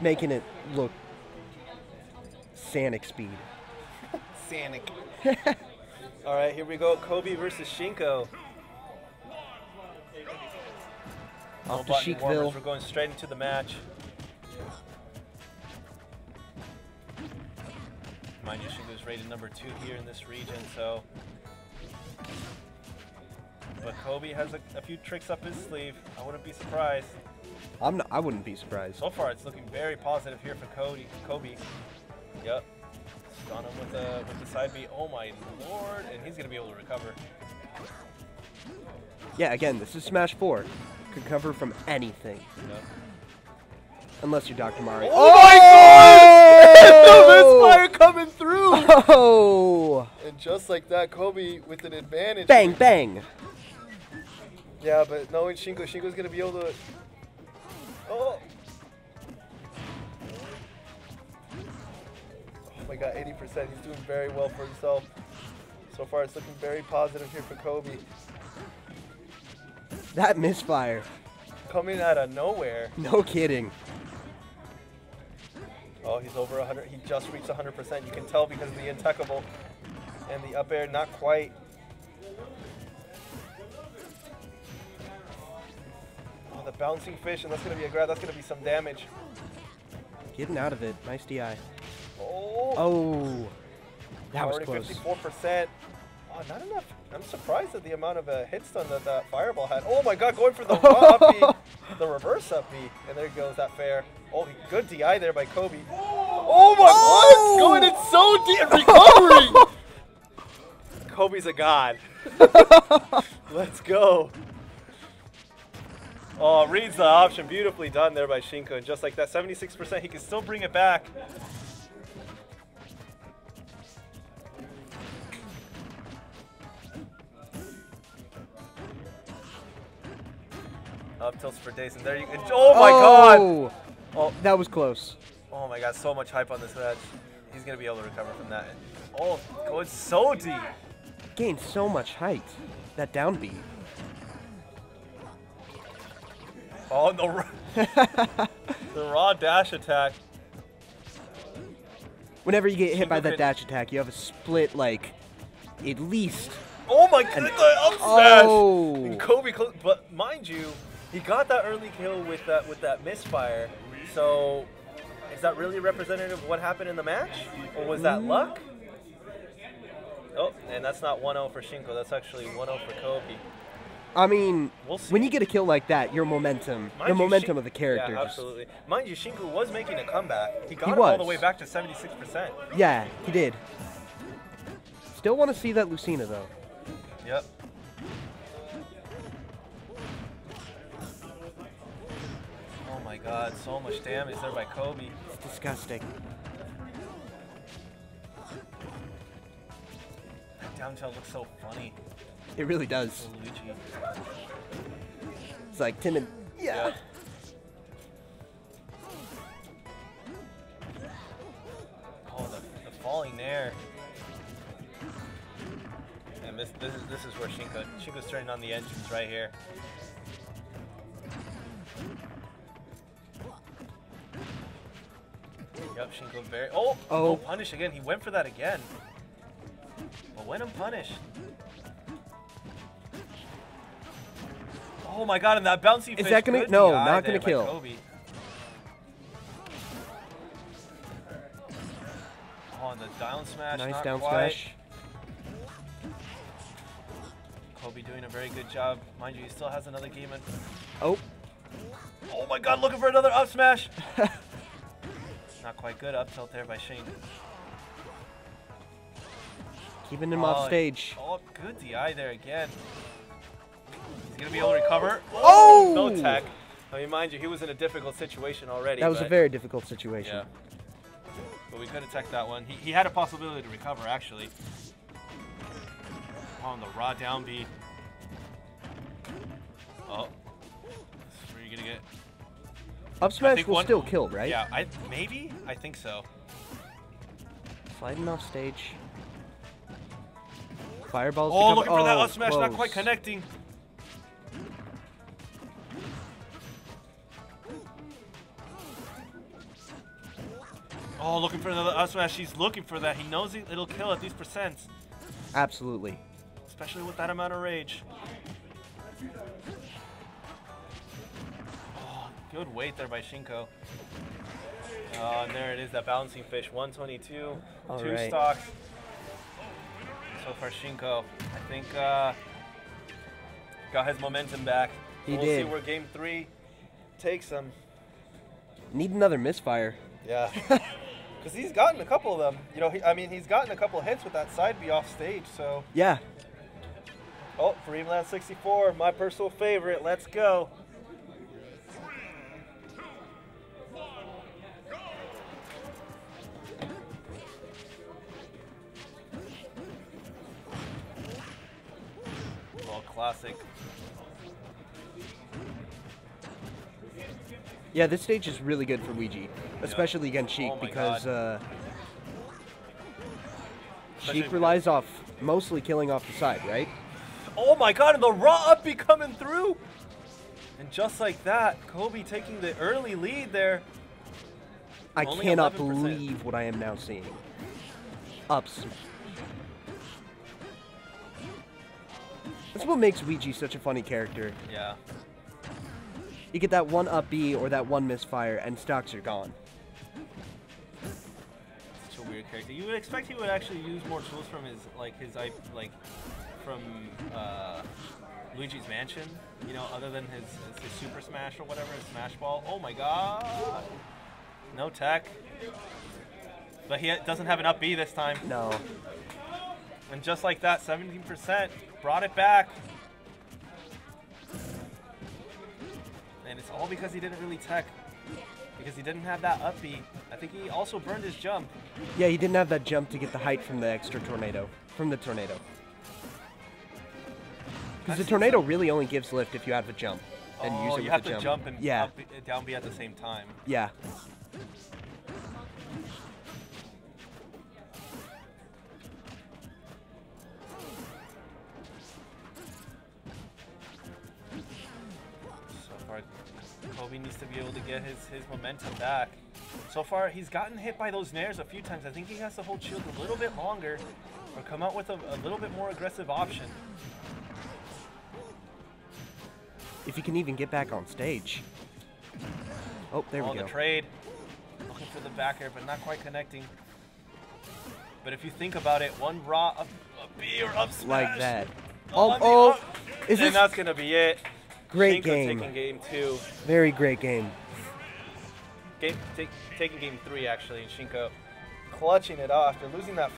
making it look Sanic speed. Sanic. All right, here we go. Cobi versus Shinkou. Off to Sheikville. We're going straight into the match. Mind you, Shinkou's rated number two here in this region, so. But Cobi has a, a few tricks up his sleeve. I wouldn't be surprised. I'm not, I wouldn't be surprised. So far, it's looking very positive here for Cody. Cobi. Yep. On him with the with the side B. Oh my lord! And he's gonna be able to recover. Yeah, again, this is Smash 4. Could cover from anything. Yep. Unless you're Dr. Mario. Oh, oh my god! the misfire coming through! Oh! and just like that, Cobi with an advantage. Bang, bang! Yeah, but knowing Shinkou, Shinkou's gonna be able to. Oh! Oh my god, 80%. He's doing very well for himself. So far, it's looking very positive here for Cobi. That misfire. Coming out of nowhere. No kidding. Oh, he's over 100. He just reached 100%. You can tell because of the intuckable and the up air, not quite. Bouncing fish, and that's gonna be a grab. That's gonna be some damage. Getting out of it. Nice DI. Oh, Oh! That was already close. 54%. Oh, not enough. I'm surprised at the amount of uh, hit stun that that fireball had. Oh my god, going for the raw up B, the reverse up B, and there goes that fair. Oh, good DI there by Cobi. Oh my Oh! god, going in so deep, recovering. Cobi's a god. Let's go. Oh, reads the option. Beautifully done there by Shinkou. And just like that, 76%, he can still bring it back. Up tilts for days, and there you go. Oh my oh! god! Oh! Oh, That was close. oh my god, so much hype on this match. He's gonna be able to recover from that. Oh, going so deep. Gained so much height. That down Oh, the, the raw dash attack. Whenever you get hit by that dash attack, you have a split, like, at least. Oh my god, up smash! Oh! And Cobi, but mind you, he got that early kill with that with that misfire. So, is that really representative of what happened in the match, or was that mm-hmm. luck? Oh, and that's not 1-0 for Shinkou. That's actually 1-0 for Cobi. I mean, We'll when you get a kill like that, your momentum, Mind the you, momentum Shin- of the character. Yeah, just- absolutely. Mind you, Shinkou was making a comeback. He got He him all the was. way back to 76%. yeah, he did. Still want to see that Lucina though. Yep. Oh my god, so much damage there by Cobi. It's disgusting. That down tilt looks so funny It really does. It's like timid. Yeah. Oh, the, the falling there. And this, this is this is where Shinkou Shinkou's turning on the engines right here. Yep, Shinkou very oh Oh. oh punish again. He went for that again. But when him punished. Oh my god, and that bouncy Is that gonna- no, not gonna kill. Cobi. Oh, the down smash. Nice down quite. smash. Cobi doing a very good job. Mind you, he still has another game in. Oh, Oh my god, looking for another up smash. not quite good. Up tilt there by Shane. keeping him Oh, off stage. Oh, good DI there again. He's gonna be able to recover. Oh! No tech. I mean, mind you, he was in a difficult situation already. That was a very difficult situation. Yeah. But we could have teched that one. He, he had a possibility to recover, actually. On the raw down B. Oh. This is where you're gonna get. Up smash will one- still kill, right? Yeah, I maybe? I think so. Sliding off stage. Fireballs. Oh, cover- looking for that up smash, not quite connecting. Oh, looking for another up smash. He's looking for that. He knows it- it'll kill at these percents, Absolutely. especially with that amount of rage. Oh, good weight there by Shinkou. Oh, and there it is, that balancing fish. 122, All two right. stocks. So far, Shinkou, I think, uh, got his momentum back. He we'll did. see where game three takes him. Need another misfire. Yeah. Because he's gotten a couple of them. You know, he, I mean, he's gotten a couple of hits with that side B off stage. So, Yeah. oh, Dreamland 64, my personal favorite. Let's go. Well, classic. Yeah, this stage is really good for Ouija, especially against Sheik Oh because uh, Sheik relies off mostly killing off the side, right? Oh my god, and the raw up be coming through. And just like that, Cobi taking the early lead there. I Only cannot 11%. believe what I am now seeing. Ups. That's what makes Ouija such a funny character. Yeah. You get that one up B or that one misfire, and stocks are gone. Character. You would expect he would actually use more tools from his like his I like from uh, Luigi's Mansion. You know, other than his, his, his Super Smash or whatever, his Smash Ball. Oh my god. No tech. But he doesn't have an up B this time. No. And just like that, 17% brought it back. And it's all because he didn't really tech. Because he didn't have that up B. I think he also burned his jump. Yeah, he didn't have that jump to get the height from the extra tornado. From the tornado. Because the tornado really only gives lift if you have a jump. And oh, use it you have to jump, and yeah, up, down B at the same time. yeah. So far, Cobi needs to be able to get his, his momentum back. So far, he's gotten hit by those nairs a few times. I think he has to hold shield a little bit longer or come out with a, a little bit more aggressive option. If he can even get back on stage. Oh, there oh, we go. the trade. Looking for the back air, but not quite connecting. But if you think about it, one raw up, up B or up smash. like that. Oh, Oh, on the up, is and this that's gonna be it. great Shinkou game? Taking game two. Very great game. Game, take, taking game three actually, and Shinkou clutching it off. After losing that